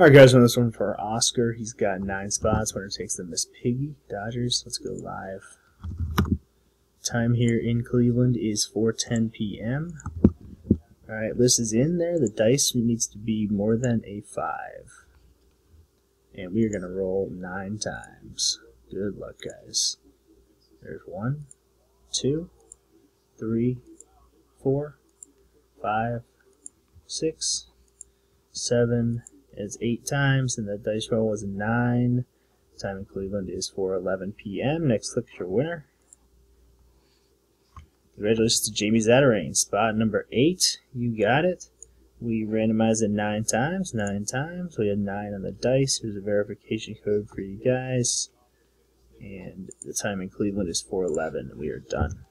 Alright guys, on this one for Oscar, he's got nine spots. Winner takes the Miss Piggy Dodgers. Let's go live. Time here in Cleveland is 4:10 p.m. Alright, list is in there. The dice needs to be more than a five. And we are gonna roll nine times. Good luck, guys. There's one, two, three, four, five, six, seven, it's eight times, and the dice roll was nine. Time in Cleveland is 4:11 p.m. Next click your winner. Congratulations to Jamie Zatarain. Spot number eight. You got it. We randomized it nine times. Nine times. We had nine on the dice. Here's a verification code for you guys. And the time in Cleveland is 4:11. We are done.